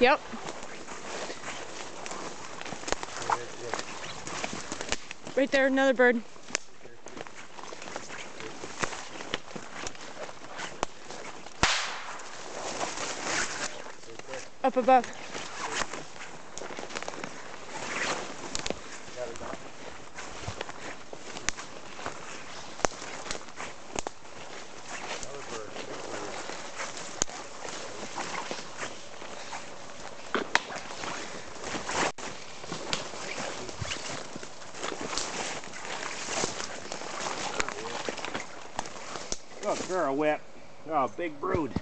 Yep. Right there, another bird. Up above. Oh, Good a Whip. Oh, big brood.